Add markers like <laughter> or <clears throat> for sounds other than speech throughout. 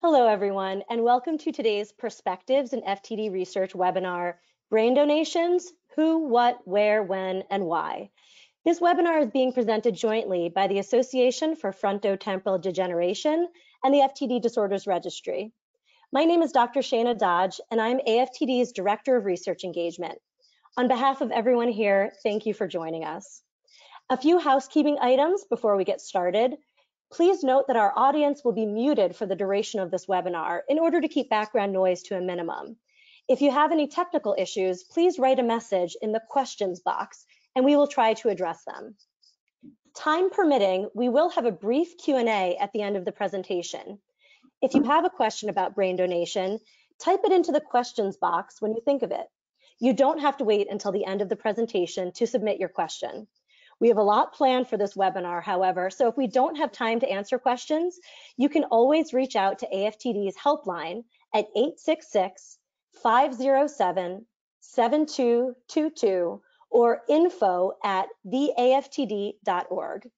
Hello, everyone, and welcome to today's Perspectives in FTD Research webinar, Brain Donations, Who, What, Where, When, and Why. This webinar is being presented jointly by the Association for Frontotemporal Degeneration and the FTD Disorders Registry. My name is Dr. Shana Dodge, and I'm AFTD's Director of Research Engagement. On behalf of everyone here, thank you for joining us. A few housekeeping items before we get started. Please note that our audience will be muted for the duration of this webinar in order to keep background noise to a minimum. If you have any technical issues, please write a message in the questions box and we will try to address them. Time permitting, we will have a brief Q&A at the end of the presentation. If you have a question about brain donation, type it into the questions box when you think of it. You don't have to wait until the end of the presentation to submit your question. We have a lot planned for this webinar, however, so if we don't have time to answer questions, you can always reach out to AFTD's helpline at 866-507-7222 or info at theaftd.org.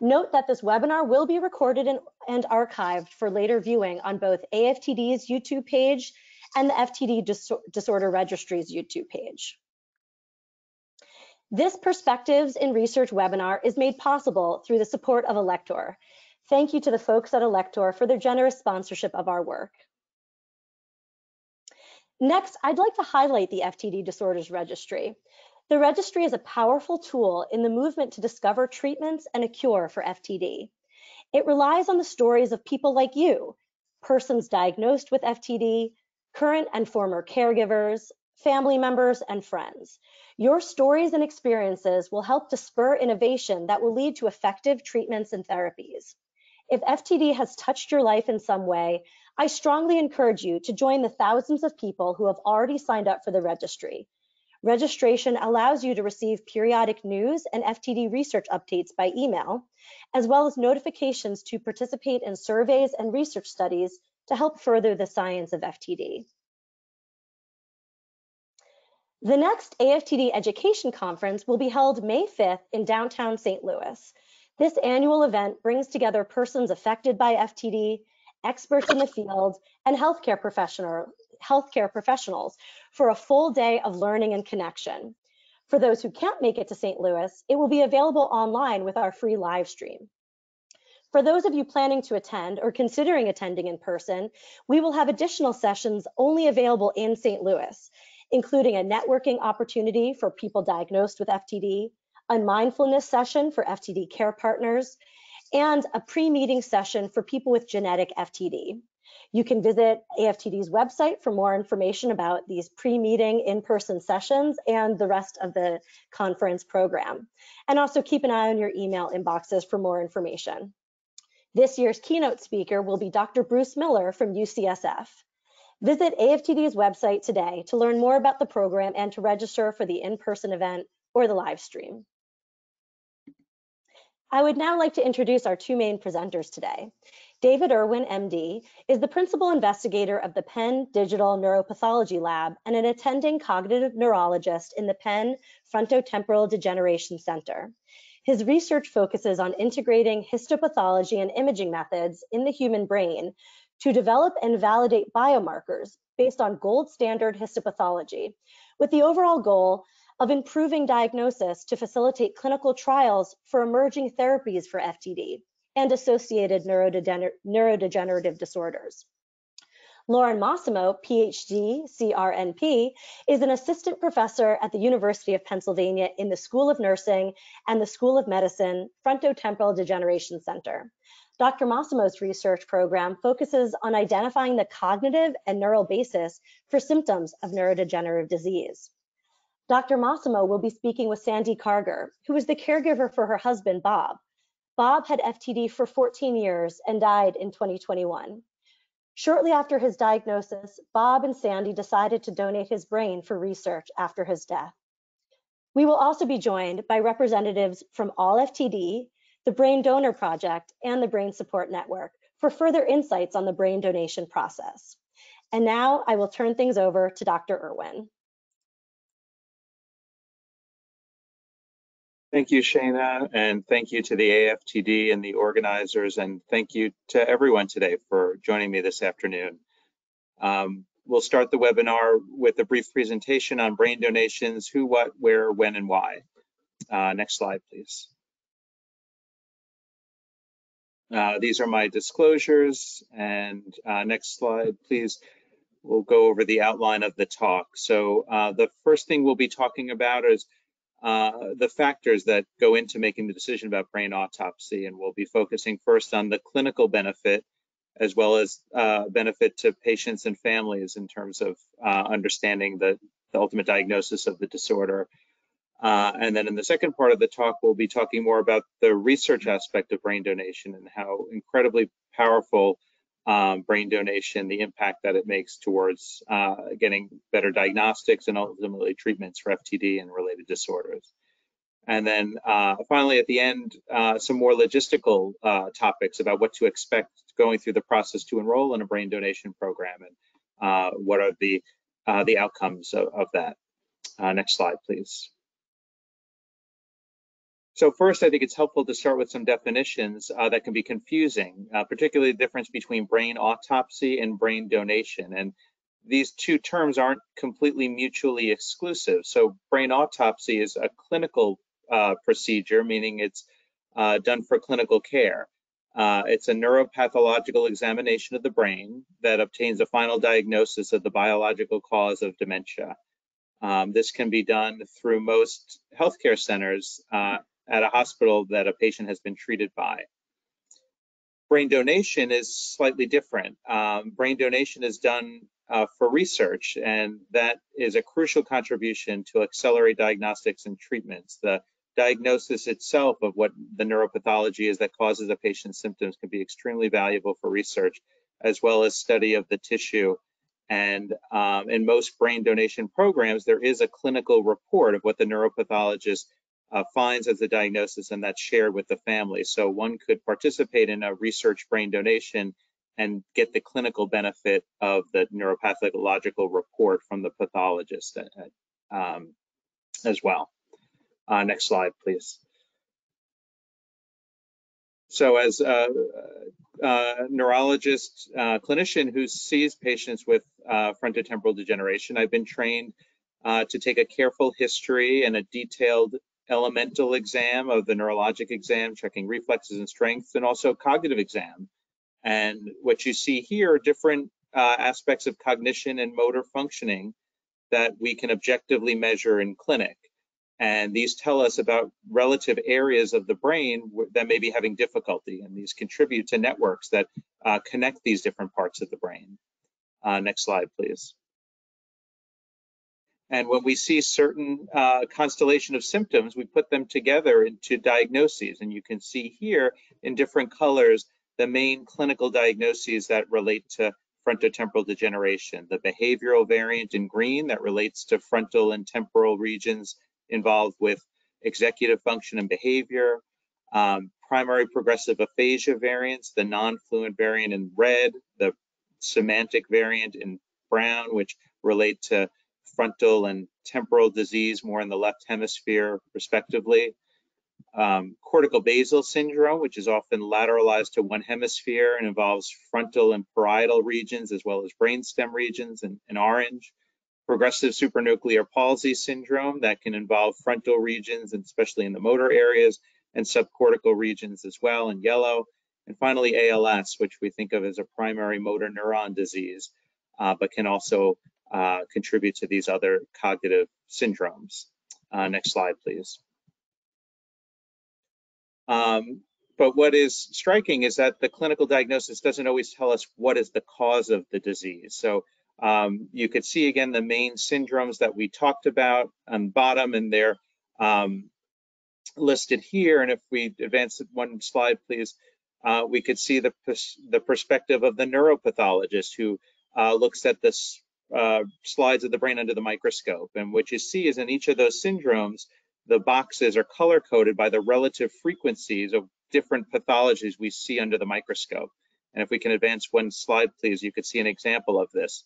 Note that this webinar will be recorded and, and, archived for later viewing on both AFTD's YouTube page and the FTD Dis Disorder Registry's YouTube page. This Perspectives in Research webinar is made possible through the support of Alector. Thank you to the folks at Alector for their generous sponsorship of our work. Next, I'd like to highlight the FTD Disorders Registry. The registry is a powerful tool in the movement to discover treatments and a cure for FTD. It relies on the stories of people like you, persons diagnosed with FTD, current and former caregivers, family members, and friends. Your stories and experiences will help to spur innovation that will lead to effective treatments and therapies. If FTD has touched your life in some way, I strongly encourage you to join the thousands of people who have already signed up for the registry. Registration allows you to receive periodic news and FTD research updates by email, as well as notifications to participate in surveys and research studies to help further the science of FTD. The next AFTD Education Conference will be held May 5th in downtown St. Louis. This annual event brings together persons affected by FTD, experts in the field, and healthcare, professional, healthcare professionals for a full day of learning and connection. For those who can't make it to St. Louis, it will be available online with our free live stream. For those of you planning to attend or considering attending in person, we will have additional sessions only available in St. Louis including a networking opportunity for people diagnosed with FTD, a mindfulness session for FTD care partners, and a pre-meeting session for people with genetic FTD. You can visit AFTD's website for more information about these pre-meeting in-person sessions and the rest of the conference program. And also keep an eye on your email inboxes for more information. This year's keynote speaker will be Dr. Bruce Miller from UCSF. Visit AFTD's website today to learn more about the program and to register for the in-person event or the live stream. I would now like to introduce our two main presenters today. David Irwin, MD, is the principal investigator of the Penn Digital Neuropathology Lab and an attending cognitive neurologist in the Penn Frontotemporal Degeneration Center. His research focuses on integrating histopathology and imaging methods in the human brain to develop and validate biomarkers based on gold standard histopathology, with the overall goal of improving diagnosis to facilitate clinical trials for emerging therapies for FTD and associated neurodegener neurodegenerative disorders. Lauren Massimo, PhD, CRNP, is an assistant professor at the University of Pennsylvania in the School of Nursing and the School of Medicine Frontotemporal Degeneration Center. Dr. Massimo's research program focuses on identifying the cognitive and neural basis for symptoms of neurodegenerative disease. Dr. Massimo will be speaking with Sandy Karger, who is the caregiver for her husband, Bob. Bob had FTD for 14 years and died in 2021. Shortly after his diagnosis, Bob and Sandy decided to donate his brain for research after his death. We will also be joined by representatives from All FTD, the Brain Donor Project, and the Brain Support Network for further insights on the brain donation process. And now I will turn things over to Dr. Irwin. Thank you, Shana, and thank you to the AFTD and the organizers, and thank you to everyone today for joining me this afternoon. Um, we'll start the webinar with a brief presentation on brain donations, who, what, where, when, and why. Uh, next slide, please. Uh, these are my disclosures, and uh, next slide, please. We'll go over the outline of the talk. So uh, the first thing we'll be talking about is uh, the factors that go into making the decision about brain autopsy, and we'll be focusing first on the clinical benefit as well as uh, benefit to patients and families in terms of understanding the, the, ultimate diagnosis of the disorder. Uh, and then in the second part of the talk, we'll be talking more about the research aspect of brain donation and how incredibly powerful um, brain donation, the impact that it makes towards uh, getting better diagnostics and ultimately treatments for FTD and related disorders. And then uh, finally, at the end, uh, some more logistical uh, topics about what to expect going through the process to enroll in a brain donation program and uh, what are the uh, the outcomes of, of that. next slide, please. So first, I think it's helpful to start with some definitions uh, that can be confusing, uh, particularly the difference between brain autopsy and brain donation. And these two terms aren't completely mutually exclusive. So brain autopsy is a clinical uh, procedure, meaning it's uh, done for clinical care. Uh, it's a neuropathological examination of the brain that obtains a final diagnosis of the biological cause of dementia. Um, this can be done through most healthcare centers uh, at a hospital that a patient has been treated by. Brain donation is slightly different. Um, brain donation is done uh, for research, and that is a crucial contribution to accelerate diagnostics and treatments. The diagnosis itself of what the neuropathology is that causes a patient's symptoms can be extremely valuable for research, as well as study of the tissue. And um, in most brain donation programs, there is a clinical report of what the neuropathologist uh, finds as a diagnosis and that's shared with the family. So one could participate in a research brain donation and get the clinical benefit of the neuropathological report from the pathologist uh, um, as well. Uh, next slide, please. So as a, a neurologist, uh, clinician who sees patients with uh, frontotemporal degeneration, I've been trained uh, to take a careful history and a detailed elemental exam of the neurologic exam, checking reflexes and strength, and also cognitive exam. And what you see here are different uh, aspects of cognition and motor functioning that we can objectively measure in clinic. And these tell us about relative areas of the brain that may be having difficulty, and these contribute to networks that uh, connect these different parts of the brain. Uh, next slide, please. And when we see certain uh, constellation of symptoms, we put them together into diagnoses. And you can see here in different colors the main clinical diagnoses that relate to frontotemporal degeneration. The behavioral variant in green that relates to frontal and temporal regions involved with executive function and behavior. Um, primary progressive aphasia variants, the non-fluent variant in red, the semantic variant in brown, which relate to frontal and temporal disease more in the left hemisphere, respectively. Um, cortical basal syndrome, which is often lateralized to one hemisphere and involves frontal and parietal regions as well as brainstem regions in, in orange. Progressive supranuclear palsy syndrome that can involve frontal regions, and especially in the motor areas, and subcortical regions as well in yellow. And finally, ALS, which we think of as a primary motor neuron disease, uh, but can also uh, contribute to these other cognitive syndromes. Uh, next slide, please. Um, but what is striking is that the clinical diagnosis doesn't always tell us what is the cause of the disease. So um, you could see again the main syndromes that we talked about on bottom and they're um, listed here. And if we advance one slide, please, uh, we could see the, the perspective of the neuropathologist who uh, looks at this uh, slides of the brain under the microscope. And what you see is in each of those syndromes, the boxes are color coded by the relative frequencies of different pathologies we see under the microscope. And if we can advance one slide, please, you could see an example of this.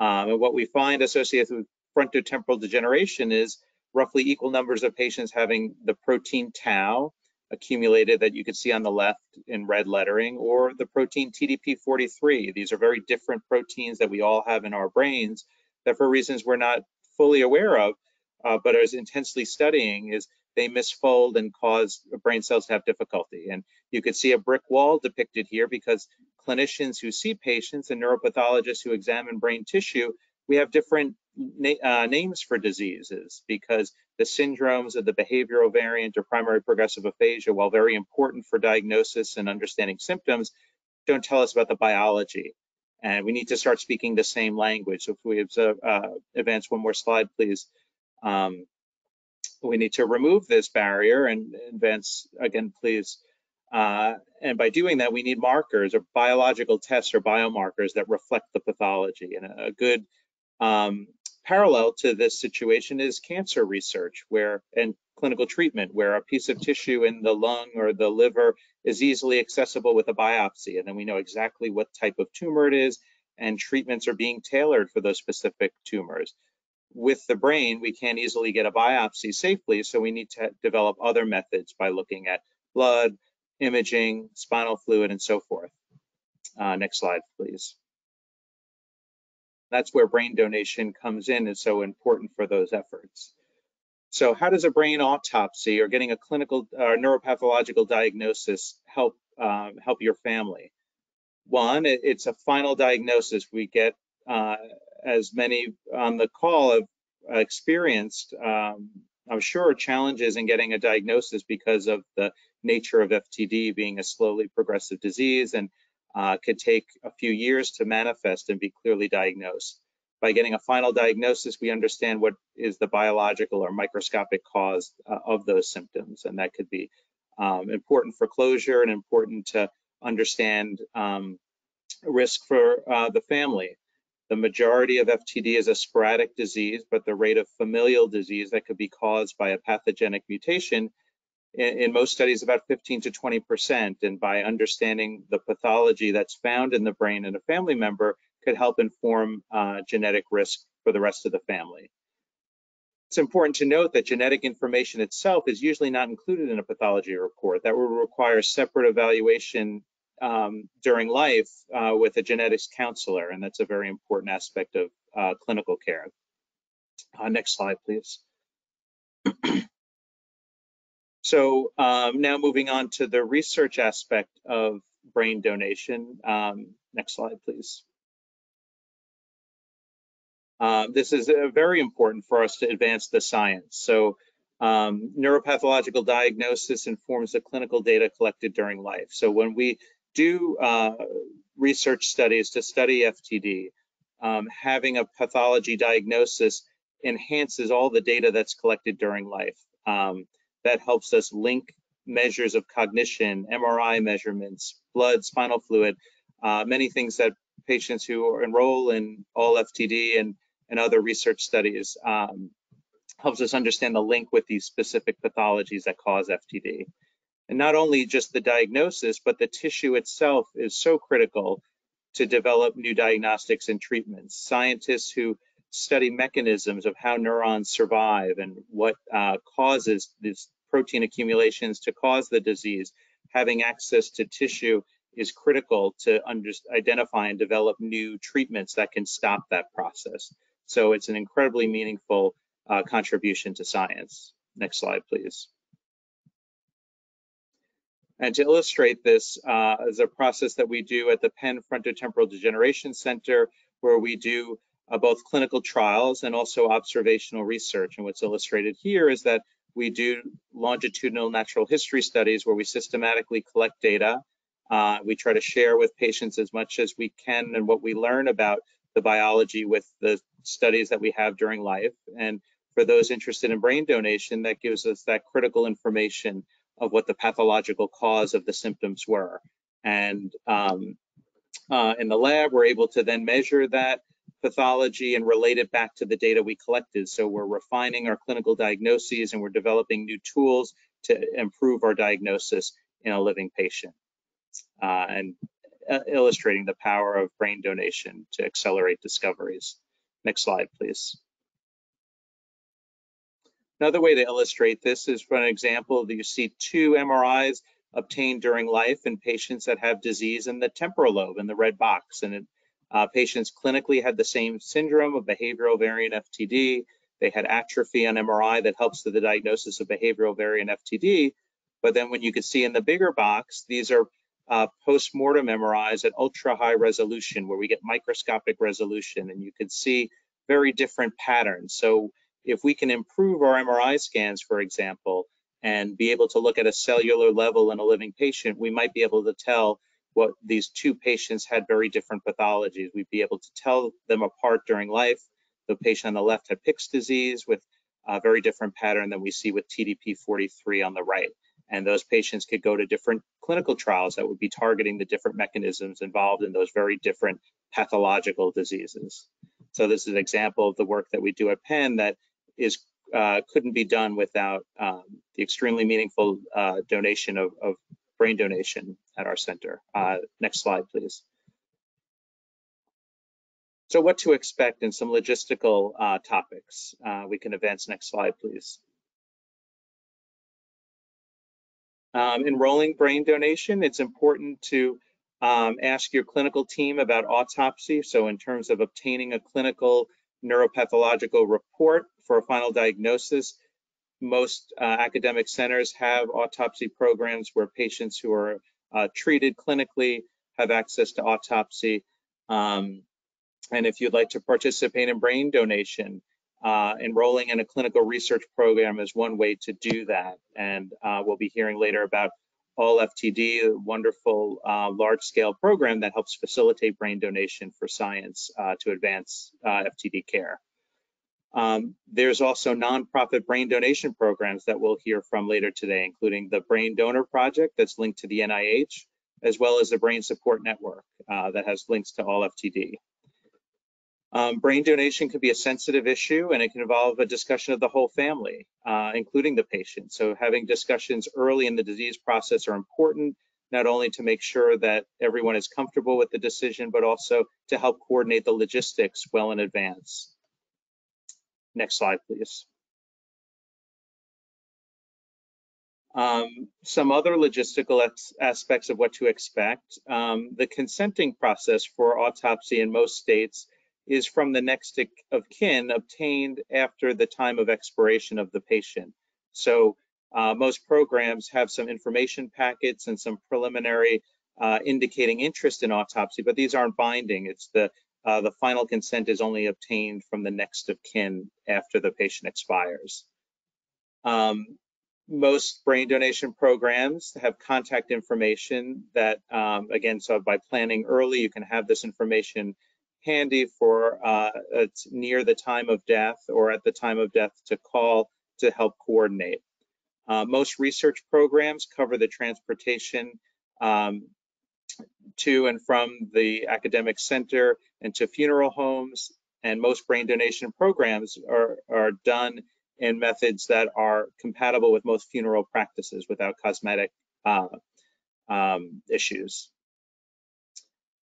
Um, and what we find associated with frontotemporal degeneration is roughly equal numbers of patients having the protein tau accumulated that you can see on the left in red lettering, or the protein TDP43. These are very different proteins that we all have in our brains that for reasons we're not fully aware of, uh, but is intensely studying is they misfold and cause brain cells to have difficulty. And you could see a brick wall depicted here because clinicians who see patients and neuropathologists who examine brain tissue, we have different na uh, names for diseases because the syndromes of the behavioral variant or primary progressive aphasia, while very important for diagnosis and understanding symptoms, don't tell us about the biology. And we need to start speaking the same language. So if we observe, uh, advance one more slide, please. Um, we need to remove this barrier and advance again, please. Uh, and by doing that, we need markers or biological tests or biomarkers that reflect the pathology. And a, good um, parallel to this situation is cancer research where and clinical treatment where a piece of tissue in the lung or the liver is easily accessible with a biopsy and then we know exactly what type of tumor it is and treatments are being tailored for those specific tumors with the brain, we can't easily get a biopsy safely, so we need to develop other methods by looking at blood, imaging, spinal fluid, and so forth. Uh, next slide, please. That's where brain donation comes in and so important for those efforts. So how does a brain autopsy or getting a clinical or uh, neuropathological diagnosis help um, help your family? One, it, it's a final diagnosis. We get uh, as many on the call have experienced, um, I'm sure, challenges in getting a diagnosis because of the nature of FTD being a slowly progressive disease and uh, could take a few years to manifest and be clearly diagnosed. By getting a final diagnosis, we understand what is the biological or microscopic cause uh, of those symptoms, and that could be um, important for closure and important to understand um, risk for uh, the family. The majority of FTD is a sporadic disease, but the rate of familial disease that could be caused by a pathogenic mutation in, in most studies about 15 to 20%. And by understanding the pathology that's found in the brain in a family member could help inform uh, genetic risk for the rest of the family. It's important to note that genetic information itself is usually not included in a pathology report. That would require separate evaluation um, during life uh, with a genetics counselor, and that's a very important aspect of uh, clinical care. Uh, next slide, please. <clears throat> so um, now moving on to the research aspect of brain donation. Um, next slide, please. Um, this is uh, very important for us to advance the science. So um, neuropathological diagnosis informs the clinical data collected during life. So when we do uh, research studies to study FTD, um, having a pathology diagnosis enhances all the data that's collected during life. Um, that helps us link measures of cognition, MRI measurements, blood, spinal fluid, uh, many things that patients who enroll in all FTD and, and other research studies um, helps us understand the link with these specific pathologies that cause FTD. And not only just the diagnosis, but the tissue itself is so critical to develop new diagnostics and treatments. Scientists who study mechanisms of how neurons survive and what uh, causes these protein accumulations to cause the disease, having access to tissue is critical to identify and develop new treatments that can stop that process. So it's an incredibly meaningful uh, contribution to science. Next slide, please. And to illustrate this uh, is a process that we do at the Penn Frontotemporal Degeneration Center, where we do uh, both clinical trials and also observational research. And what's illustrated here is that we do longitudinal natural history studies where we systematically collect data. Uh, we try to share with patients as much as we can and what we learn about the biology with the studies that we have during life. And for those interested in brain donation, that gives us that critical information of what the pathological cause of the symptoms were. And um, uh, in the lab, we're able to then measure that pathology and relate it back to the data we collected. So we're refining our clinical diagnoses and we're developing new tools to improve our diagnosis in a living patient. Uh, and uh, illustrating the power of brain donation to accelerate discoveries. Next slide, please. Another way to illustrate this is for an example that you see two MRIs obtained during life in patients that have disease in the temporal lobe in the red box. And it, uh, patients clinically had the same syndrome of behavioral variant FTD. They had atrophy on MRI that helps with the diagnosis of behavioral variant FTD. But then when you can see in the bigger box, these are uh, post-mortem MRIs at ultra high resolution where we get microscopic resolution and you can see very different patterns. So if we can improve our MRI scans, for example, and be able to look at a cellular level in a living patient, we might be able to tell what these two patients had very different pathologies. We'd be able to tell them apart during life. The patient on the left had Pick's disease with a very different pattern than we see with TDP43 on the right. And those patients could go to different clinical trials that would be targeting the different mechanisms involved in those very different pathological diseases. So this is an example of the work that we do at Penn that is uh, couldn't be done without um, the extremely meaningful uh, donation of, of, brain donation at our center. Uh, next slide, please. So what to expect in some logistical uh, topics. Uh, we can advance next slide, please. Um, enrolling brain donation, it's important to um, ask your clinical team about autopsy. So in terms of obtaining a clinical neuropathological report for a final diagnosis. Most uh, academic centers have autopsy programs where patients who are uh, treated clinically have access to autopsy. Um, and if you'd like to participate in brain donation, uh, enrolling in a clinical research program is one way to do that. And uh, we'll be hearing later about all FTD, a wonderful uh, large scale program that helps facilitate brain donation for science uh, to advance FTD care. Um, there's also nonprofit brain donation programs that we'll hear from later today, including the Brain Donor Project that's linked to the NIH, as well as the Brain Support Network uh, that has links to all FTD. Um, brain donation can be a sensitive issue and it can involve a discussion of the whole family, uh, including the patient. So having discussions early in the disease process are important, not only to make sure that everyone is comfortable with the decision, but also to help coordinate the logistics well in advance. Next slide, please. Um, some other logistical aspects of what to expect. Um, the consenting process for autopsy in most states is from the next of kin obtained after the time of expiration of the patient. So uh, most programs have some information packets and some preliminary uh, indicating interest in autopsy, but these aren't binding. It's the uh, the final consent is only obtained from the next of kin after the patient expires. Um, most brain donation programs have contact information that, um, again, so by planning early, you can have this information handy for uh, near the time of death or at the time of death to call to help coordinate. Uh, most research programs cover the transportation um, to and from the academic center and to funeral homes. And most brain donation programs are, are done in methods that are compatible with most funeral practices without cosmetic uh, um, issues.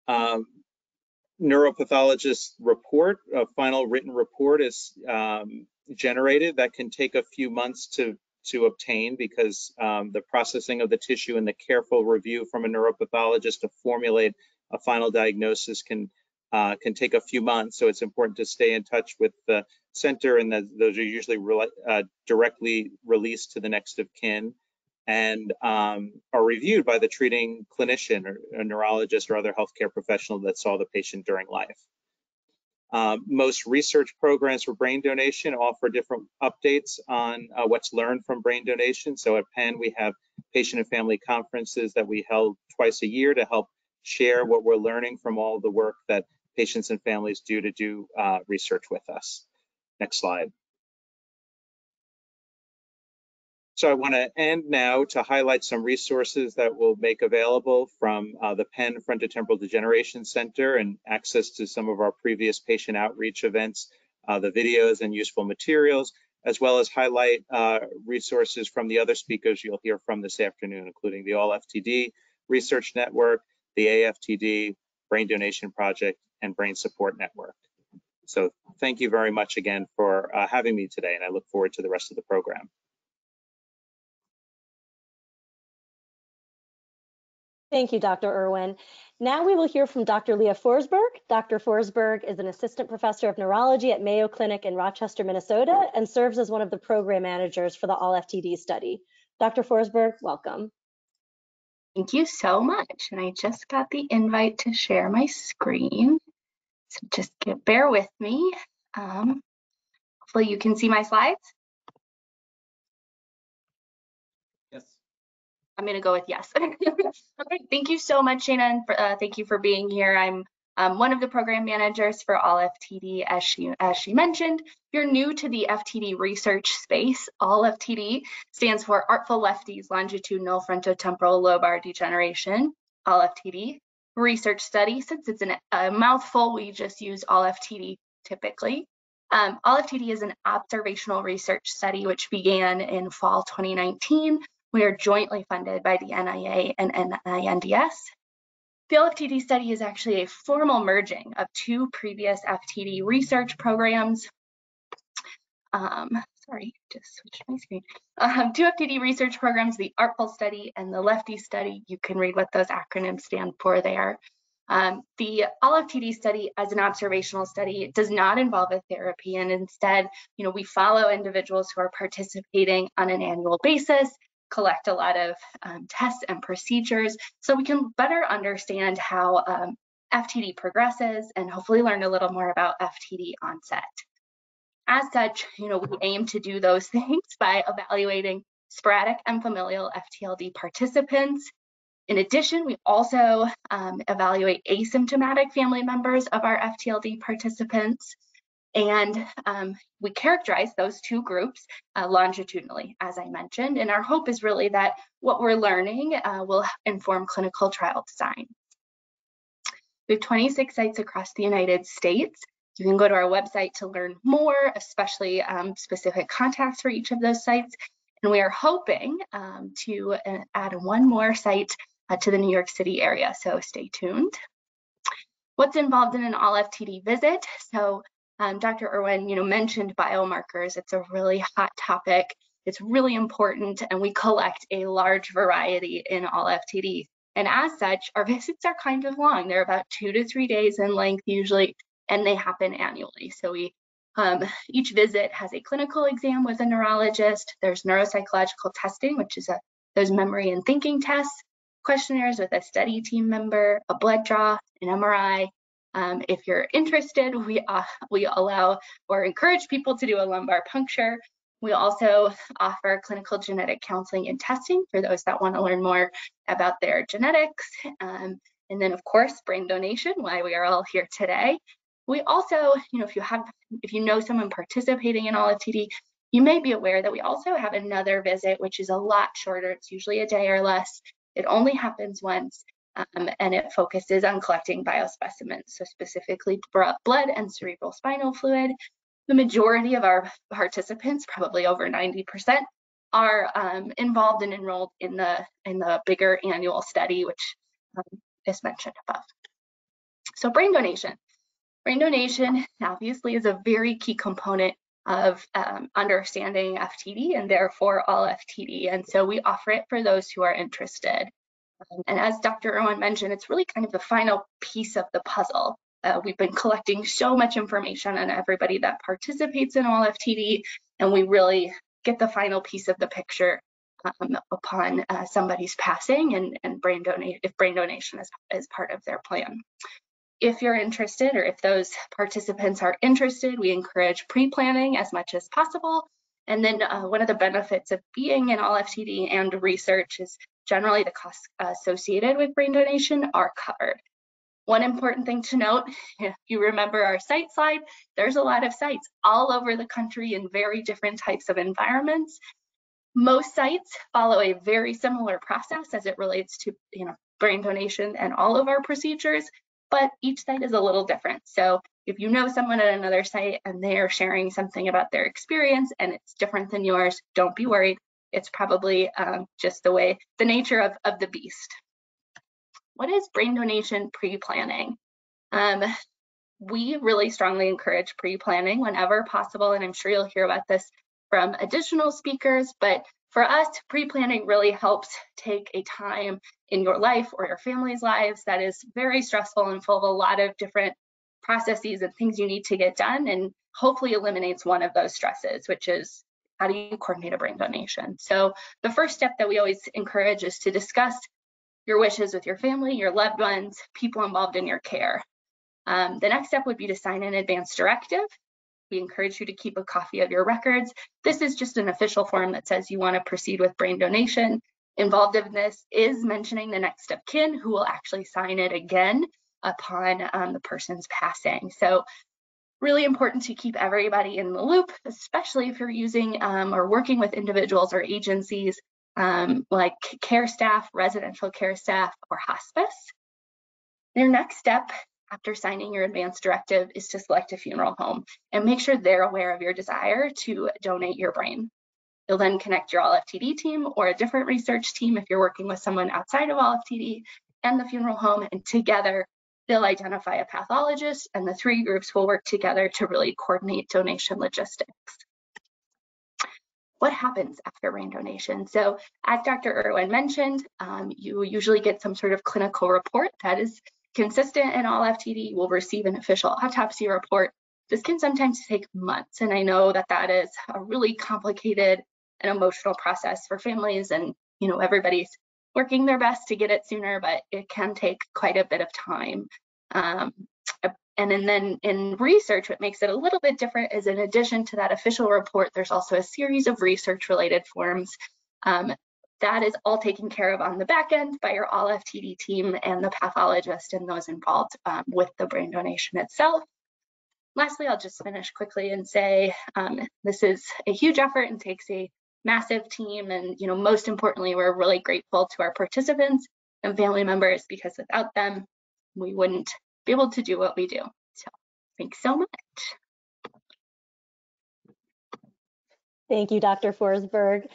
Um, neuropathologist report, a final written report is um, generated that can take a few months to to obtain because um, the processing of the tissue and the careful review from a neuropathologist to formulate a final diagnosis can uh, can take a few months. So it's important to stay in touch with the center, and that those are usually re uh, directly released to the next of kin and um, are reviewed by the treating clinician or a neurologist or other healthcare professional that saw the patient during life. Um, most research programs for brain donation offer different updates on uh, what's learned from brain donation. So at Penn, we have patient and family conferences that we held twice a year to help share what we're learning from all the work that patients and families do to do uh, research with us. Next slide. So I want to end now to highlight some resources that we'll make available from uh, the Penn Frontotemporal Degeneration Center and access to some of our previous patient outreach events, uh, the videos and useful materials, as well as highlight uh, resources from the other speakers you'll hear from this afternoon, including the All FTD Research Network, the AFTD, Brain Donation Project, and Brain Support Network. So thank you very much again for uh, having me today, and I look forward to the rest of the program. Thank you, Dr. Irwin. Now we will hear from Dr. Leah Forsberg. Dr. Forsberg is an assistant professor of neurology at Mayo Clinic in Rochester, Minnesota, and serves as one of the program managers for the All-FTD study. Dr. Forsberg, welcome. Thank you so much. And I just got the invite to share my screen. So just get, bear with me. Um, hopefully you can see my slides. I'm going to go with yes. <laughs> okay, thank you so much, Shannon. For, uh, thank you for being here. I'm um, one of the program managers for All FTD, as she as she mentioned. If you're new to the FTD research space, All FTD stands for ARTFL LEFFTDS Longitudinal Frontotemporal Lobar Degeneration, All FTD research study. Since it's an, a mouthful, we just use All FTD typically. Um, All FTD is an observational research study which began in fall 2019 we are jointly funded by the NIA and NINDS. The All-FTD study is actually a formal merging of two previous FTD research programs. Um, sorry, just switched my screen. Um, two FTD research programs, the ARTFL study and the LEFFTDS study. You can read what those acronyms stand for there. Um, the All-FTD study as an observational study does not involve a therapy and instead, you know, we follow individuals who are participating on an annual basis collect a lot of um, tests and procedures so we can better understand how um, FTD progresses and hopefully learn a little more about FTD onset. As such, you know, we aim to do those <laughs> things by evaluating sporadic and familial FTLD participants. In addition, we also um, evaluate asymptomatic family members of our FTLD participants. And um, we characterize those two groups uh, longitudinally, as I mentioned, and our hope is really that what we're learning uh, will inform clinical trial design. We have 26 sites across the United States. You can go to our website to learn more, especially um, specific contacts for each of those sites. And we are hoping um, to uh, add one more site uh, to the New York City area, so stay tuned. What's involved in an all FTD visit? So um, Dr. Irwin, you know, mentioned biomarkers. It's a really hot topic. It's really important, and we collect a large variety in all FTD. And as such, our <laughs> visits are kind of long. They're about two to three days in length usually, and they happen annually. So we um, each visit has a clinical exam with a neurologist. There's neuropsychological testing, which is a those memory and thinking tests, questionnaires with a study team member, a blood draw, an MRI, um, if you're interested, we, uh, we allow or encourage people to do a lumbar puncture. We also offer clinical genetic counseling and testing for those that want to learn more about their genetics. Um, and then of course, brain donation, why we are all here today. We also, you know, if you have, if you know someone participating in all FTD, you may be aware that we also have another visit, which is a lot shorter. It's usually a day or less. It only happens once um, and it focuses on collecting biospecimens, so specifically blood and cerebral spinal fluid. The majority of our participants, probably over 90%, are um, involved and enrolled in the in the bigger annual study, which um, is mentioned above. So brain donation. Brain donation obviously is a very key component of um, understanding FTD and therefore all FTD. And so we offer it for those who are interested. Um, and as Dr. Irwin mentioned, it's really kind of the final piece of the puzzle. Uh, we've been collecting so much information on everybody that participates in all FTD, and we really get the final piece of the picture um, upon uh, somebody's passing and, and brain donate if brain donation is, is part of their plan. If you're interested or if those participants are interested, we encourage pre-planning as much as possible. And then uh, one of the benefits of being in all FTD and research is generally the costs associated with brain donation are covered. One important thing to note, if you remember our site slide, there's a lot of sites all over the country in very different types of environments. Most sites follow a very similar process as it relates to you know, brain donation and all of our procedures, but each site is a little different. So if you know someone at another site and they are sharing something about their experience and it's different than yours, don't be worried. It's probably um, just the way, the nature of, of the beast. What is brain donation pre-planning? Um, we really strongly encourage pre-planning whenever possible, and I'm sure you'll hear about this from additional speakers, but for us, pre-planning really helps take a time in your life or your family's lives that is very stressful and full of a lot of different processes and things you need to get done and hopefully eliminates one of those stresses, which is how do you coordinate a brain donation? So the first step that we always encourage is to discuss your wishes with your family, your loved ones, people involved in your care. Um, the next step would be to sign an advance directive. We encourage you to keep a copy of your records. This is just an official form that says you want to proceed with brain donation. Involved in this is mentioning the next of kin who will actually sign it again upon um, the person's passing. So really important to keep everybody in the loop, especially if you're using um, or working with individuals or agencies um, like care staff, residential care staff, or hospice. Your next step after signing your advance directive is to select a funeral home and make sure they're aware of your desire to donate your brain. You'll then connect your AllFTD team or a different research team if you're working with someone outside of AllFTD and the funeral home, and together they'll identify a pathologist and the three groups will work together to really coordinate donation logistics. What happens after brain donation? So as Dr. Irwin mentioned, um, you usually get some sort of clinical report that is consistent in AllFTD. You will receive an official autopsy report. This can sometimes take months, and I know that that is a really complicated and emotional process for families, and you know everybody's working their best to get it sooner, but it can take quite a bit of time. Um, and then in research, what makes it a little bit different is in addition to that official report, there's also a series of research related forms. Um, that is all taken care of on the back end by your all FTD team and the pathologist and those involved um, with the brain donation itself. Lastly, I'll just finish quickly and say um, this is a huge effort and takes a massive team. And, you know, most importantly, we're really grateful to our participants and family members because without them, we wouldn't be able to do what we do. So thanks so much. Thank you, Dr. Forsberg.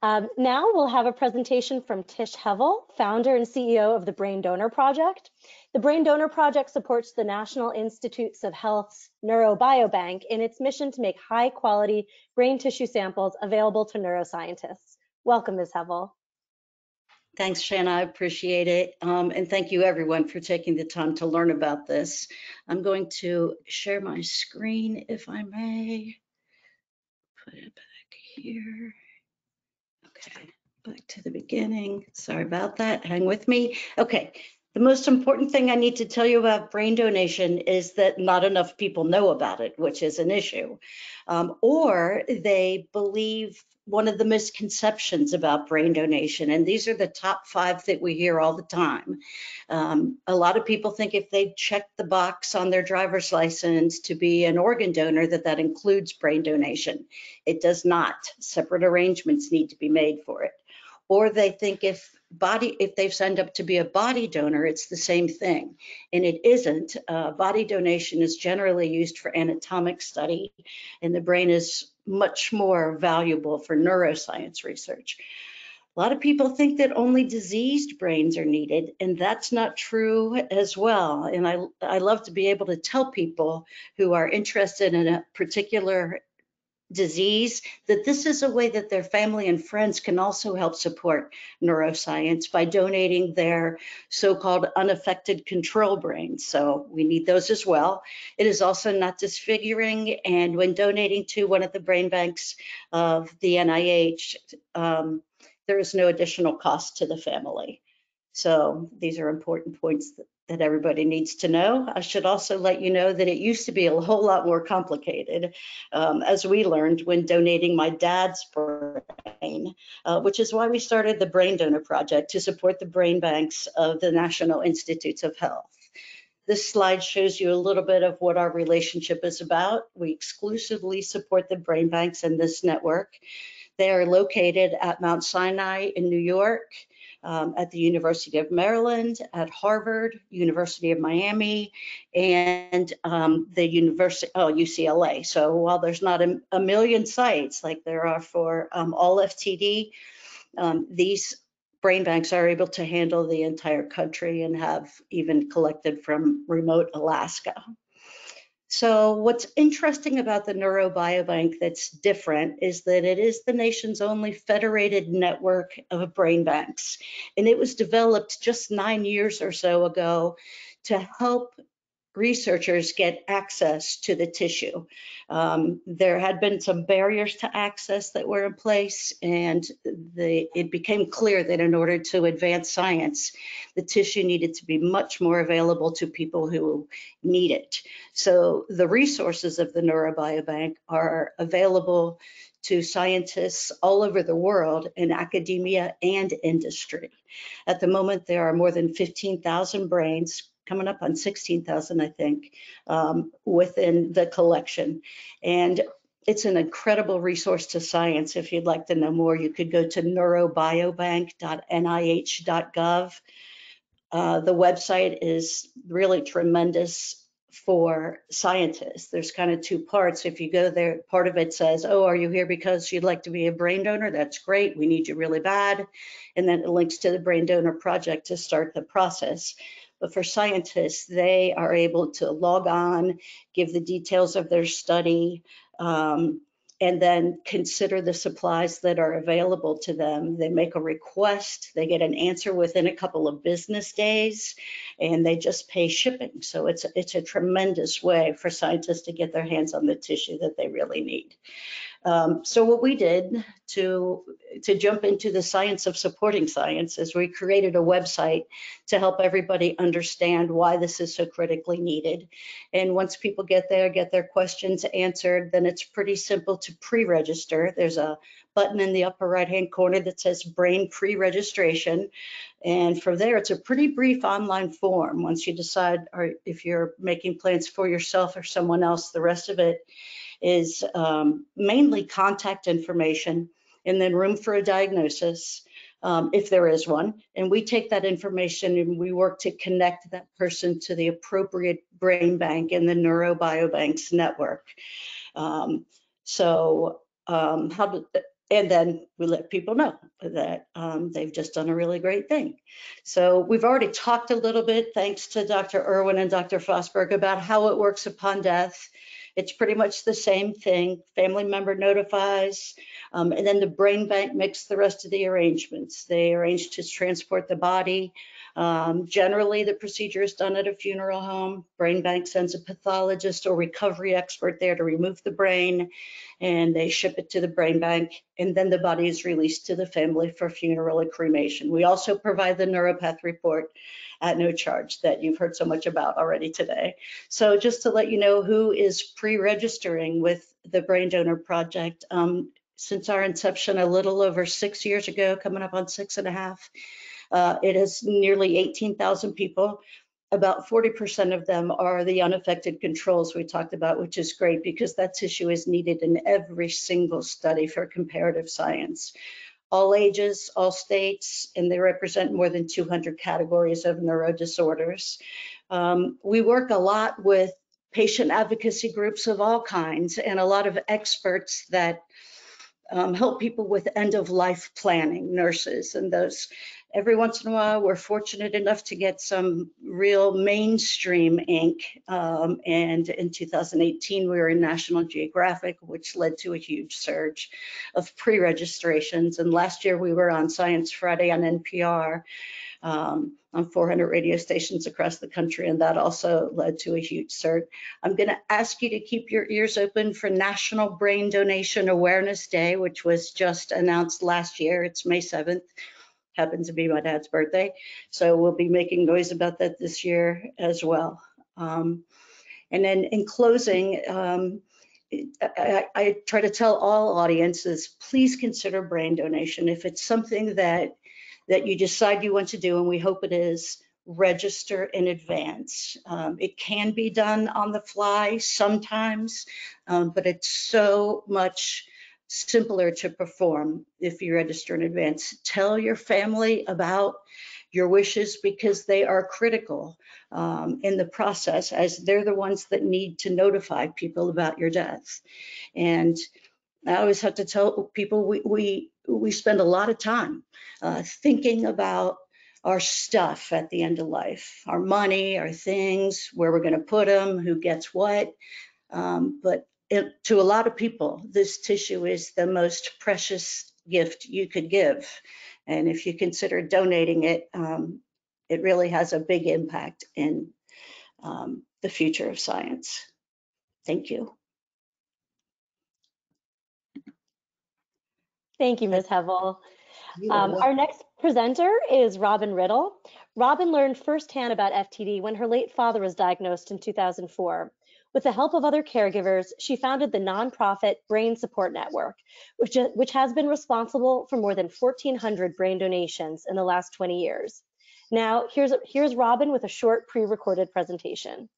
Um, now we'll have a presentation from Tish Hevel, founder and CEO of the Brain Donor Project. The Brain Donor Project supports the National Institutes of Health's NeuroBiobank in its mission to make high quality brain tissue samples available to neuroscientists. Welcome, Ms. Hevel. Thanks, Shana. I appreciate it. Um, and thank you, everyone, for taking the time to learn about this. I'm going to share my screen, if I may. Put it back here. Okay, back to the beginning. Sorry about that. Hang with me. Okay, the most important thing I need to tell you about brain donation is that not enough people know about it, which is an issue. Um, or they believe one of the misconceptions about brain donation, and these are the top five that we hear all the time. Um, a lot of people think if they check the box on their driver's license to be an organ donor, that that includes brain donation. It does not. Separate arrangements need to be made for it. Or they think if body if they've signed up to be a body donor it's the same thing and it isn't uh, body donation is generally used for anatomic study and the brain is much more valuable for neuroscience research. A lot of people think that only diseased brains are needed and that's not true as well. And i i love to be able to tell people who are interested in a particular disease, that this is a way that their family and friends can also help support neuroscience by donating their so-called unaffected control brains. So we need those as well. It is also not disfiguring, and when donating to one of the brain banks of the NIH, um, there is no additional cost to the family. So these are important points that everybody needs to know. I should also let you know that it used to be a whole lot more complicated, um, as we learned when donating my dad's brain, uh, which is why we started the Brain Donor Project to support the brain banks of the National Institutes of Health. This slide shows you a little bit of what our relationship is about. We exclusively support the brain banks in this network. They are located at Mount Sinai in New York, um, at the University of Maryland, at Harvard, University of Miami, and um, the University, oh, UCLA. So while there's not a, a million sites like there are for um, all FTD, um, these brain banks are able to handle the entire country and have even collected from remote Alaska. So what's interesting about the Neurobiobank that's different is that it is the nation's only federated network of brain banks. And it was developed just nine years or so ago to help researchers get access to the tissue. Um, there had been some barriers to access that were in place, and the, it became clear that in order to advance science, the tissue needed to be much more available to people who need it. So the resources of the Neurobiobank are available to scientists all over the world in academia and industry. At the moment, there are more than 15,000 brains coming up on 16,000, I think, um, within the collection. And it's an incredible resource to science. If you'd like to know more, you could go to neurobiobank.nih.gov. Uh, the website is really tremendous for scientists. There's kind of two parts. If you go there, part of it says, Oh, are you here because you'd like to be a brain donor? That's great. We need you really bad. And then it links to the Brain Donor Project to start the process. But for scientists, they are able to log on, give the details of their study, um, and then consider the supplies that are available to them. They make a request, they get an answer within a couple of business days, and they just pay shipping. So it's, it's a tremendous way for scientists to get their hands on the tissue that they really need. Um, so what we did to, to jump into the science of supporting science is we created a website to help everybody understand why this is so critically needed. And once people get there, get their questions answered, then it's pretty simple to pre-register. There's a button in the upper right-hand corner that says brain pre-registration. And from there, it's a pretty brief online form. Once you decide or if you're making plans for yourself or someone else, the rest of it is um, mainly contact information and then room for a diagnosis um, if there is one. And we take that information and we work to connect that person to the appropriate brain bank in the Neurobiobanks network. Um, so um, how do, and then we let people know that um, they've just done a really great thing. So we've already talked a little bit, thanks to Dr. Irwin and Dr. Forsberg, about how it works upon death. It's pretty much the same thing. Family member notifies, um, and then the brain bank makes the rest of the arrangements. They arrange to transport the body. Um, generally, the procedure is done at a funeral home. Brain bank sends a pathologist or recovery expert there to remove the brain, and they ship it to the brain bank, and then the body is released to the family for funeral and cremation. We also provide the neuropath report at no charge that you've heard so much about already today. So just to let you know who is pre-registering with the Brain Donor Project, um, since our inception a little over six years ago, coming up on six and a half, uh, it is nearly 18,000 people. About 40% of them are the unaffected controls we talked about, which is great because that tissue is needed in every single study for comparative science all ages, all states, and they represent more than 200 categories of neurodisorders. Um, we work a lot with patient advocacy groups of all kinds and a lot of experts that um, help people with end of life planning, nurses and those every once in a while, we're fortunate enough to get some real mainstream ink. Um, and in 2018, we were in National Geographic, which led to a huge surge of pre-registrations. And last year, we were on Science Friday on NPR. Um, on 400 radio stations across the country, and that also led to a huge surge. I'm going to ask you to keep your ears open for National Brain Donation Awareness Day, which was just announced last year. It's May 7th happens to be my dad's birthday. So we'll be making noise about that this year as well. Um, and then in closing, um, I, I, try to tell all audiences, please consider brain donation. If it's something that that you decide you want to do, and we hope it is, register in advance. Um, it can be done on the fly sometimes, um, but it's so much simpler to perform if you register in advance. Tell your family about your wishes because they are critical um, in the process as they're the ones that need to notify people about your death. And I always have to tell people we, we, we spend a lot of time uh, thinking about our stuff at the end of life, our money, our things, where we're going to put them, who gets what. Um, but it, to a lot of people, this tissue is the most precious gift you could give. And if you consider donating it, um, it really has a big impact in um, the future of science. Thank you. Thank you, Ms. Hevel. Um, our next presenter is Robin Riddle. Robin learned firsthand about FTD when her late father was diagnosed in 2004. With the help of other caregivers, she founded the nonprofit Brain Support Network, which, which has been responsible for more than 1,400 brain donations in the last 20 years. Now, here's, here's Robin with a short pre-recorded presentation.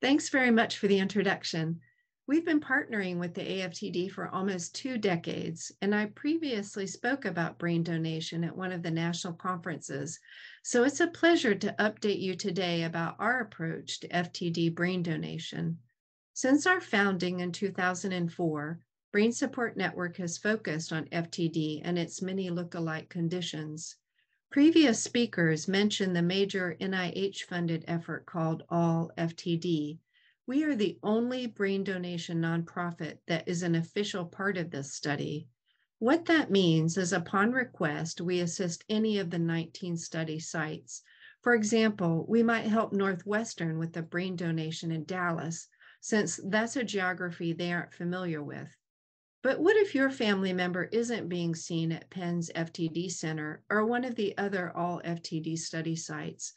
Thanks very much for the introduction. We've been partnering with the AFTD for almost two decades, and I previously spoke about brain donation at one of the national conferences. So it's a pleasure to update you today about our approach to FTD brain donation. Since our founding in 2004, Brain Support Network has focused on FTD and its many look-alike conditions. Previous speakers mentioned the major NIH-funded effort called All-FTD. We are the only brain donation nonprofit that is an official part of this study. What that means is upon request, we assist any of the 19 study sites. For example, we might help Northwestern with the brain donation in Dallas, since that's a geography they aren't familiar with. But what if your family member isn't being seen at Penn's FTD Center or one of the other All-FTD study sites?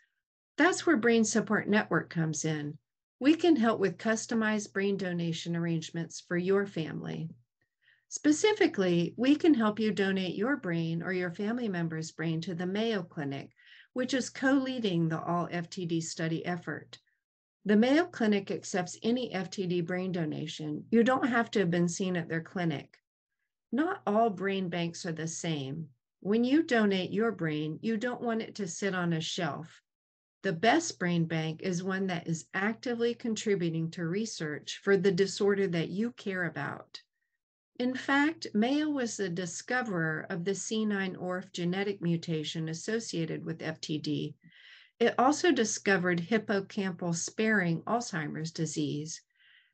That's where Brain Support Network comes in. We can help with customized brain donation arrangements for your family. Specifically, we can help you donate your brain or your family member's brain to the Mayo Clinic, which is co-leading the All-FTD study effort. The Mayo Clinic accepts any FTD brain donation. You don't have to have been seen at their clinic. Not all brain banks are the same. When you donate your brain, you don't want it to sit on a shelf. The best brain bank is one that is actively contributing to research for the disorder that you care about. In fact, Mayo was the discoverer of the C9orf genetic mutation associated with FTD. It also discovered hippocampal sparing Alzheimer's disease.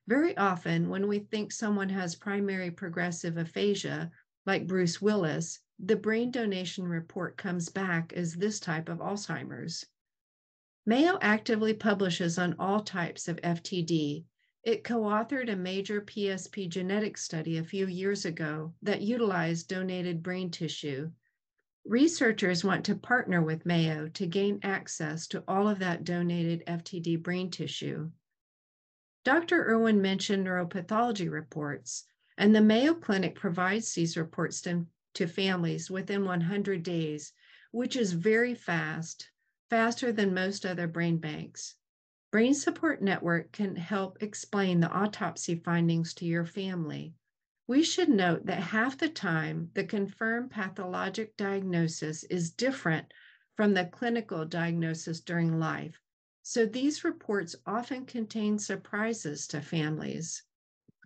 Very often, when we think someone has primary progressive aphasia, like Bruce Willis, the brain donation report comes back as this type of Alzheimer's. Mayo actively publishes on all types of FTD. It co-authored a major PSP genetic study a few years ago that utilized donated brain tissue. Researchers want to partner with Mayo to gain access to all of that donated FTD brain tissue. Dr. Irwin mentioned neuropathology reports, and the Mayo Clinic provides these reports to, to families within 100 days, which is very fast, faster than most other brain banks. Brain Support Network can help explain the autopsy findings to your family. We should note that half the time, the confirmed pathologic diagnosis is different from the clinical diagnosis during life. So these reports often contain surprises to families.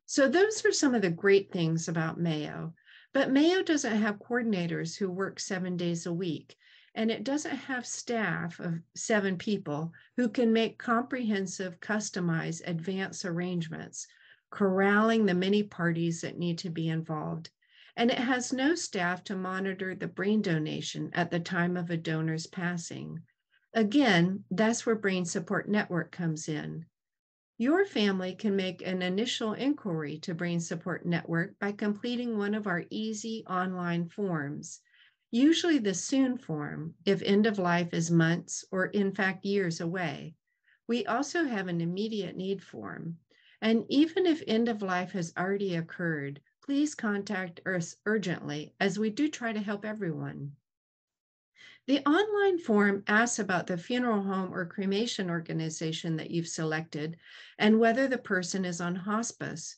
So those are some of the great things about Mayo. But Mayo doesn't have coordinators who work seven days a week, and it doesn't have staff of seven people who can make comprehensive, customized advance arrangements, corralling the many parties that need to be involved. And it has no staff to monitor the brain donation at the time of a donor's passing. Again, that's where Brain Support Network comes in. Your family can make an initial inquiry to Brain Support Network by completing one of our easy online forms, usually the soon form if end of life is months or in fact years away. We also have an immediate need form. And even if end of life has already occurred, please contact us urgently as we do try to help everyone. The online form asks about the funeral home or cremation organization that you've selected and whether the person is on hospice.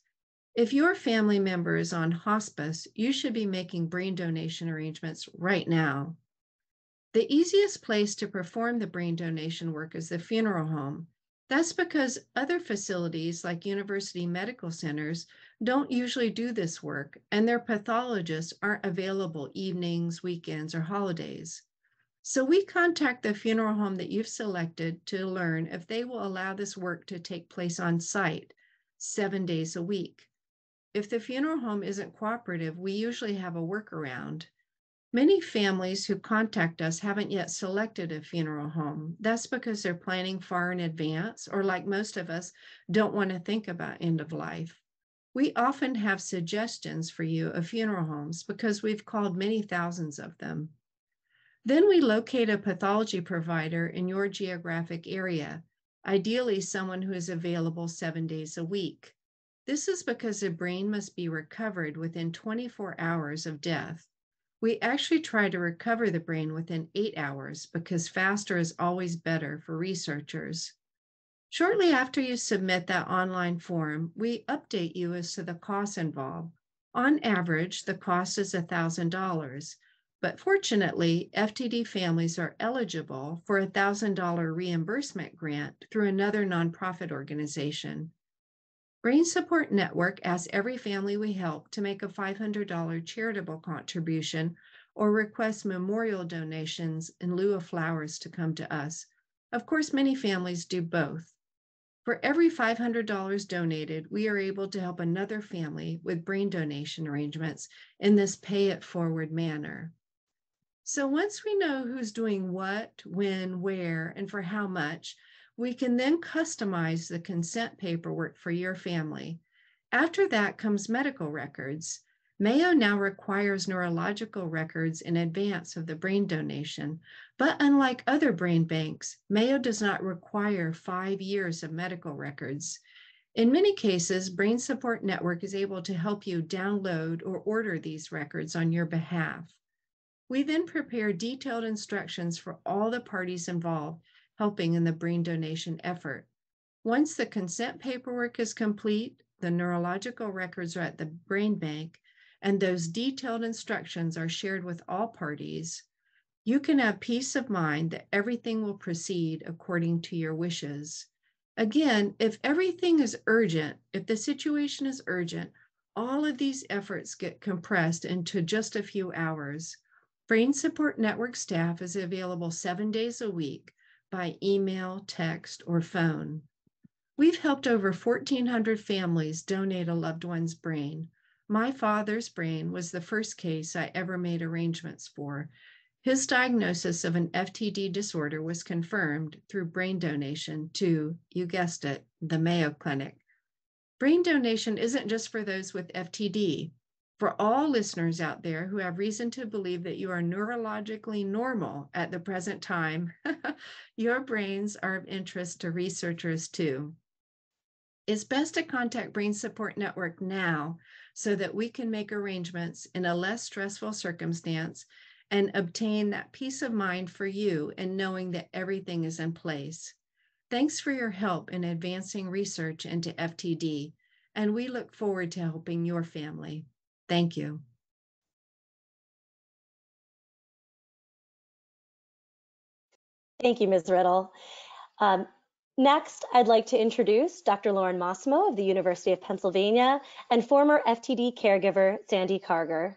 If your family member is on hospice, you should be making brain donation arrangements right now. The easiest place to perform the brain donation work is the funeral home. That's because other facilities like university medical centers don't usually do this work and their pathologists aren't available evenings, weekends, or holidays. So we contact the funeral home that you've selected to learn if they will allow this work to take place on site seven days a week. If the funeral home isn't cooperative, we usually have a workaround. Many families who contact us haven't yet selected a funeral home. That's because they're planning far in advance, or like most of us, don't want to think about end of life. We often have suggestions for you of funeral homes because we've called many thousands of them. Then we locate a pathology provider in your geographic area, ideally someone who is available seven days a week. This is because the brain must be recovered within 24 hours of death. We actually try to recover the brain within eight hours because faster is always better for researchers. Shortly after you submit that online form, we update you as to the costs involved. On average, the cost is $1,000, but fortunately, FTD families are eligible for a $1,000 reimbursement grant through another nonprofit organization. Brain Support Network asks every family we help to make a $500 charitable contribution or request memorial donations in lieu of flowers to come to us. Of course, many families do both. For every $500 donated, we are able to help another family with brain donation arrangements in this pay it forward manner. So once we know who's doing what, when, where, and for how much, we can then customize the consent paperwork for your family. After that comes medical records. Mayo now requires neurological records in advance of the brain donation, but unlike other brain banks, Mayo does not require five years of medical records. In many cases, Brain Support Network is able to help you download or order these records on your behalf. We then prepare detailed instructions for all the parties involved helping in the brain donation effort. Once the consent paperwork is complete, the neurological records are at the brain bank, and those detailed instructions are shared with all parties, you can have peace of mind that everything will proceed according to your wishes. Again, if everything is urgent, if the situation is urgent, all of these efforts get compressed into just a few hours. Brain Support Network staff is available seven days a week by email, text, or phone. We've helped over 1,400 families donate a loved one's brain. My father's brain was the first case I ever made arrangements for. His diagnosis of an FTD disorder was confirmed through brain donation to, you guessed it, the Mayo Clinic. Brain donation isn't just for those with FTD. For all listeners out there who have reason to believe that you are neurologically normal at the present time, <laughs> your brains are of interest to researchers too. It's best to contact Brain Support Network now so that we can make arrangements in a less stressful circumstance and obtain that peace of mind for you in knowing that everything is in place. Thanks for your help in advancing research into FTD, and we look forward to helping your family. Thank you. Thank you, Ms. Riddle. Um, next, I'd like to introduce Dr. Lauren Massimo of the University of Pennsylvania and former FTD caregiver, Sandy Karger.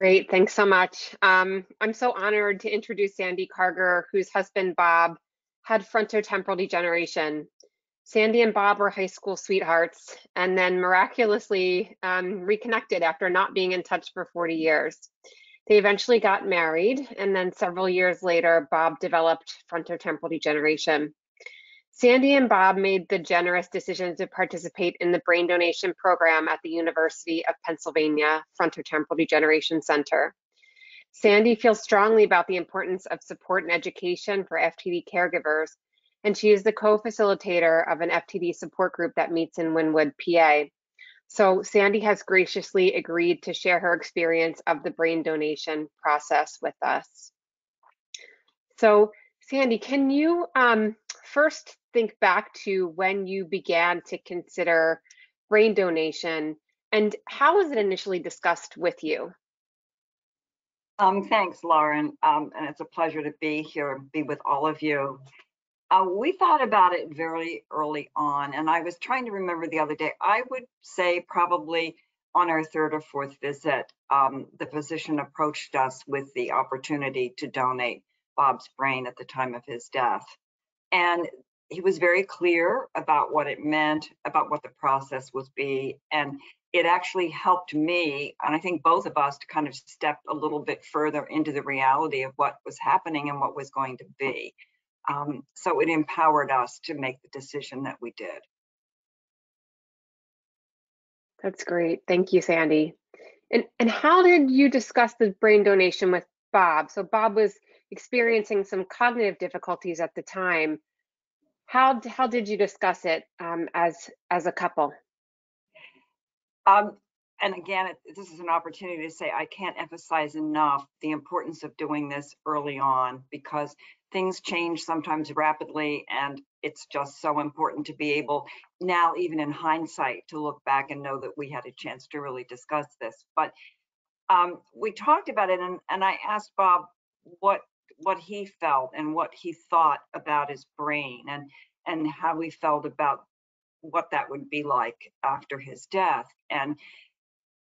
Great, thanks so much. Um, I'm so honored to introduce Sandy Karger, whose husband, Bob, had frontotemporal degeneration Sandy and Bob were high school sweethearts and then miraculously um, reconnected after not being in touch for 40 years. They eventually got married, and then several years later, Bob developed frontotemporal degeneration. Sandy and Bob made the generous decision to participate in the brain donation program at the University of Pennsylvania Frontotemporal Degeneration Center. Sandy feels strongly about the importance of support and education for FTD caregivers and she is the co-facilitator of an FTD support group that meets in Wynnewood, PA. So Sandy has graciously agreed to share her experience of the brain donation process with us. So Sandy, can you um, first think back to when you began to consider brain donation and how was it initially discussed with you? Um, thanks, Lauren. Um, and it's a pleasure to be here, and be with all of you. Uh, we thought about it very early on, and I was trying to remember the other day. I would say probably on our third or fourth visit, um, the physician approached us with the opportunity to donate Bob's brain at the time of his death. And he was very clear about what it meant, about what the process would be. And it actually helped me, and I think both of us, to kind of step a little bit further into the reality of what was happening and what was going to be. Um, so it empowered us to make the decision that we did. That's great. Thank you, Sandy. And, and how did you discuss the brain donation with Bob? So Bob was experiencing some cognitive difficulties at the time. How, how did you discuss it um, as, as a couple? Um, and again, this is an opportunity to say I can't emphasize enough the importance of doing this early on because things change sometimes rapidly and it's just so important to be able now even in hindsight to look back and know that we had a chance to really discuss this. But um, we talked about it and, and i asked bob what what he felt and what he thought about his brain and and how he felt about what that would be like after his death. And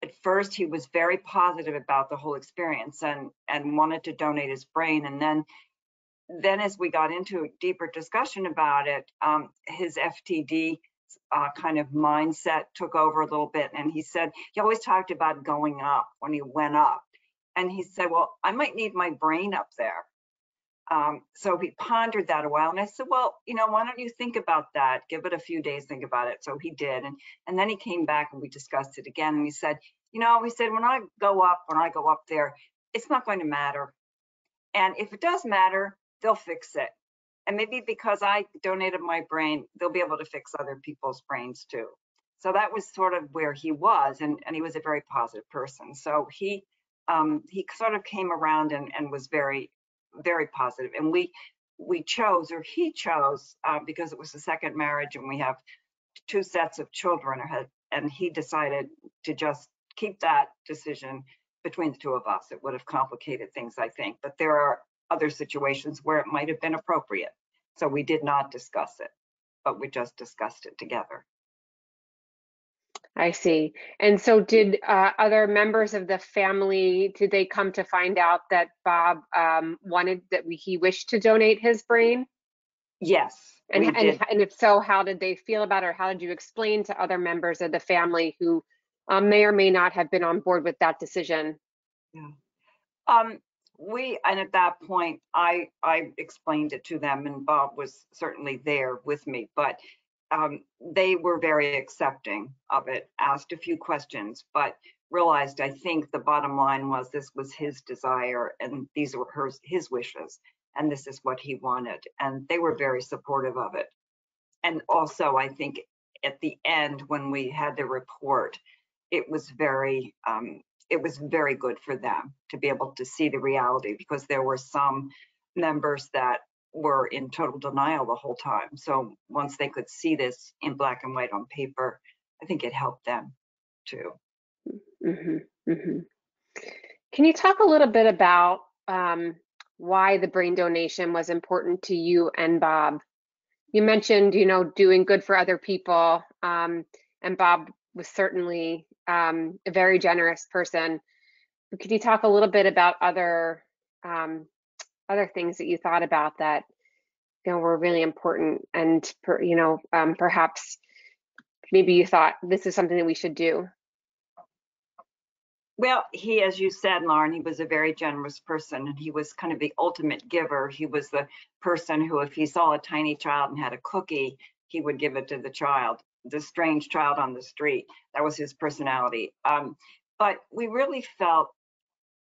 at first he was very positive about the whole experience and and wanted to donate his brain and then then as we got into a deeper discussion about it, um, his FTD uh, kind of mindset took over a little bit. And he said, he always talked about going up when he went up. And he said, well, I might need my brain up there. Um, so he pondered that a while. And I said, well, you know, why don't you think about that? Give it a few days, think about it. So he did. And, and then he came back and we discussed it again. And he said, you know, he said, when I go up, when I go up there, it's not going to matter. And if it does matter, they'll fix it. And maybe because I donated my brain, they'll be able to fix other people's brains too. So that was sort of where he was, and, and he was a very positive person. So he um, he sort of came around and, and was very, very positive. And we we chose, or he chose, uh, because it was the second marriage, and we have two sets of children, and he decided to just keep that decision between the two of us. It would have complicated things, I think. But there are other situations where it might have been appropriate. So we did not discuss it, but we just discussed it together. I see. And so did uh, other members of the family, did they come to find out that Bob um, wanted, that we, he wished to donate his brain? Yes. And, and, and if so, how did they feel about it? Or how did you explain to other members of the family who um, may or may not have been on board with that decision? Yeah. Um, we and at that point i i explained it to them and bob was certainly there with me but um, they were very accepting of it asked a few questions but realized i think the bottom line was this was his desire and these were hers, his wishes and this is what he wanted and they were very supportive of it. And also i think at the end when we had the report it was very um, it was very good for them to be able to see the reality because there were some members that were in total denial the whole time. So once they could see this in black and white on paper, I think it helped them too. Mm-hmm, mm-hmm. Can you talk a little bit about um, why the brain donation was important to you and Bob? You mentioned, you know, doing good for other people, um, and Bob was certainly um, a very generous person. Could you talk a little bit about other um, other things that you thought about that you know were really important, and per, you know um, perhaps maybe you thought this is something that we should do? Well, he, as you said, Lauren, he was a very generous person and he was kind of the ultimate giver. He was the person who, if he saw a tiny child and had a cookie, he would give it to the child the strange child on the street. That was his personality. Um, but we really felt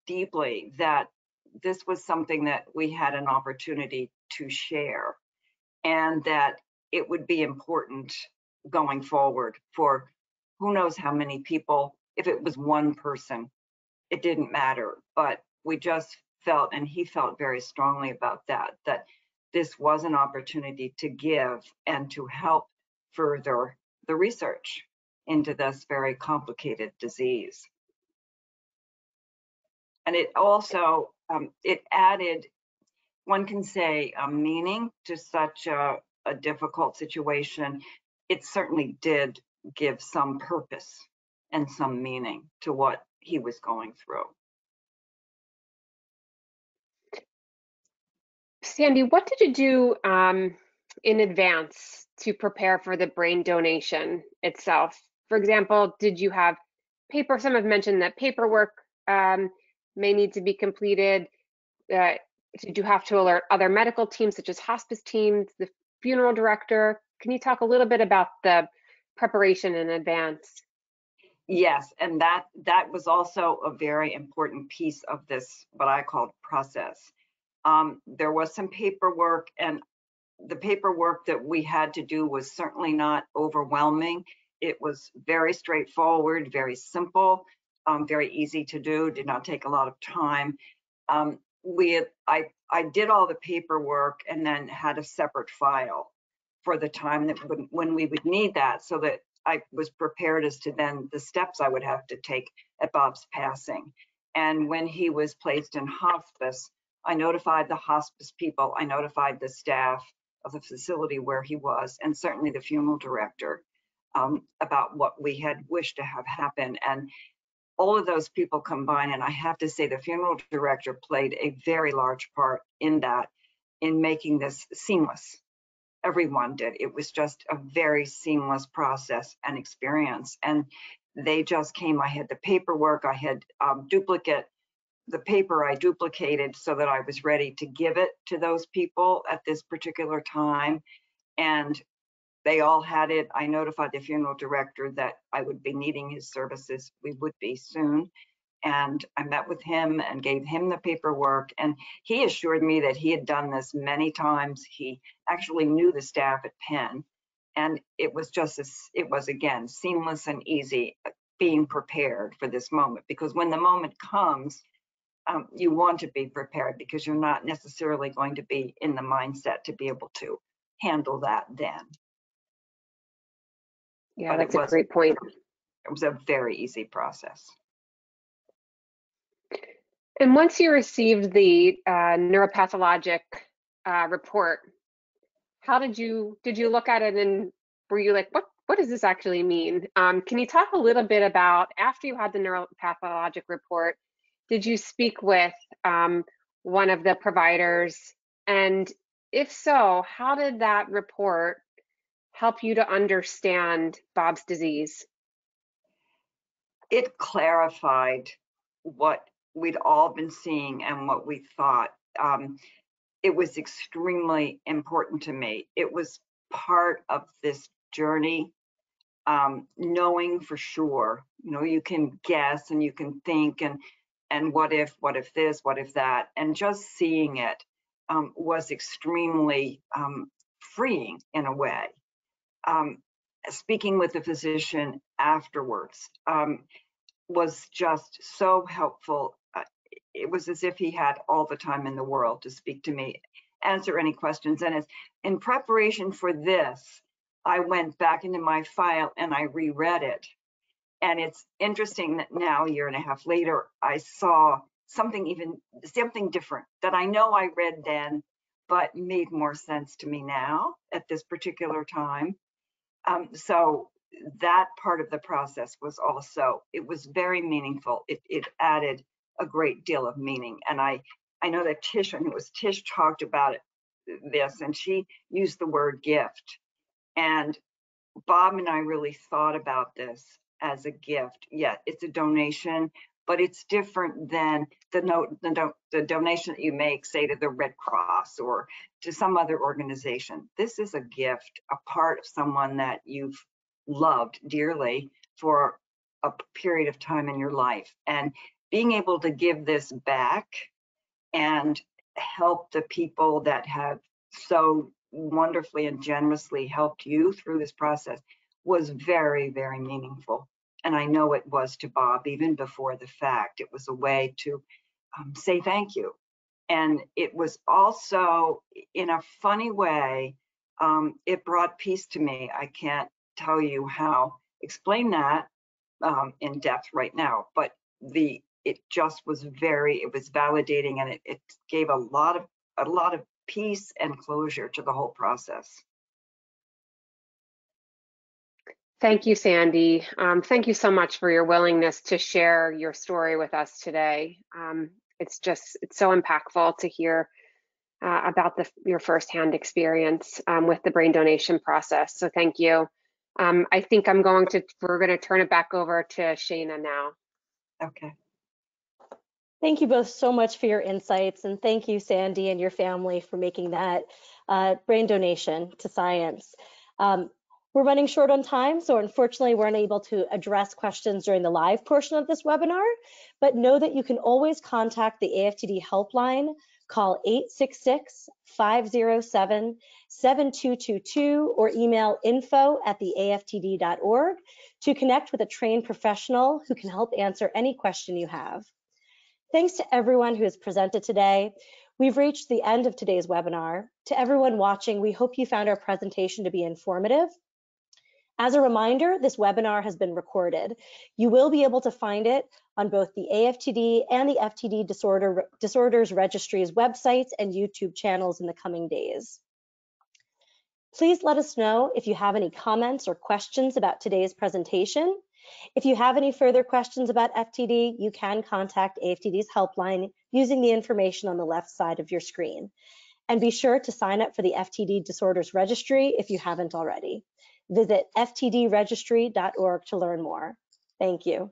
deeply that this was something that we had an opportunity to share and that it would be important going forward for who knows how many people. If it was one person, it didn't matter. But we just felt, and he felt very strongly about that, that this was an opportunity to give and to help further the research into this very complicated disease. And it also, um, it added, one can say, a meaning to such a, a difficult situation. It certainly did give some purpose and some meaning to what he was going through. Sandy, what did you do um, in advance to prepare for the brain donation itself? For example, did you have paper? Some have mentioned that paperwork um, may need to be completed. Uh, did you have to alert other medical teams, such as hospice teams, the funeral director? Can you talk a little bit about the preparation in advance? Yes, and that that was also a very important piece of this, what I called process. Um, there was some paperwork, and the paperwork that we had to do was certainly not overwhelming. It was very straightforward, very simple, um, very easy to do. Did not take a lot of time. Um, we, I, I did all the paperwork and then had a separate file for the time that when, when we would need that, so that I was prepared as to then the steps I would have to take at Bob's passing. And when he was placed in hospice, I notified the hospice people, I notified the staff of the facility where he was, and certainly the funeral director um, about what we had wished to have happen. And all of those people combined, and I have to say the funeral director played a very large part in that, in making this seamless everyone did. It was just a very seamless process and experience. And they just came, I had the paperwork, I had um, duplicate, the paper I duplicated so that I was ready to give it to those people at this particular time. And they all had it. I notified the funeral director that I would be needing his services. We would be soon and I met with him and gave him the paperwork. And he assured me that he had done this many times. He actually knew the staff at Penn. And it was just, as, it was again, seamless and easy uh, being prepared for this moment. Because when the moment comes, um, you want to be prepared because you're not necessarily going to be in the mindset to be able to handle that then. Yeah, But that's a was- great point. It was a very easy process. And once you received the uh, neuropathologic uh, report, how did you did you look at it and were you like, what what does this actually mean? Um, can you talk a little bit about after you had the neuropathologic report? Did you speak with um, one of the providers? And if so, how did that report help you to understand Bob's disease? It clarified what we'd all been seeing and what we thought. Um, it was extremely important to me. It was part of this journey, um, knowing for sure. You know, you can guess and you can think and and what if, what if this, what if that, and just seeing it um, was extremely um, freeing in a way. Um, speaking with the physician afterwards um, was just so helpful it was as if he had all the time in the world to speak to me, answer any questions. And as in preparation for this, I went back into my file and I reread it. And it's interesting that now, a year and a half later, I saw something even something different that I know I read then, but made more sense to me now at this particular time. Um, so that part of the process was also it was very meaningful. It, it added a great deal of meaning. And I, I know that Tish, I think it was Tish talked about it, this, and she used the word gift. And Bob and I really thought about this as a gift. Yeah, it's a donation, but it's different than the note, the, the donation that you make, say to the Red Cross or to some other organization. This is a gift, a part of someone that you've loved dearly for a period of time in your life. And being able to give this back and help the people that have so wonderfully and generously helped you through this process was very, very meaningful. And I know it was to Bob even before the fact. It was a way to um, say thank you. And it was also, in a funny way, um, it brought peace to me. I can't tell you how explain that um, in depth right now, but the it just was very, it was validating and it, it gave a lot of, a lot of peace and closure to the whole process. Thank you, Sandy. Um, thank you so much for your willingness to share your story with us today. Um, it's just, it's so impactful to hear uh, about the, your firsthand experience um, with the brain donation process. So thank you. Um, I think I'm going to, we're going to turn it back over to Shana now. Okay. Thank you both so much for your insights and thank you, Sandy and your family for making that uh, brain donation to science. Um, we're running short on time, so unfortunately we're unable to address questions during the live portion of this webinar, but know that you can always contact the AFTD helpline, call 866-507-7222 or email info at the aftd.org to connect with a trained professional who can help answer any question you have. Thanks to everyone who has presented today. We've reached the end of today's webinar. To everyone watching, we hope you found our presentation to be informative. As a reminder, this webinar has been recorded. You will be able to find it on both the AFTD and the FTD Disorder, Disorders Registry's websites and YouTube channels in the coming days. Please let us know if you have any comments or questions about today's presentation. If you have any further questions about FTD, you can contact AFTD's helpline using the information on the left side of your screen. And be sure to sign up for the FTD Disorders Registry if you haven't already. Visit ftdregistry.org to learn more. Thank you.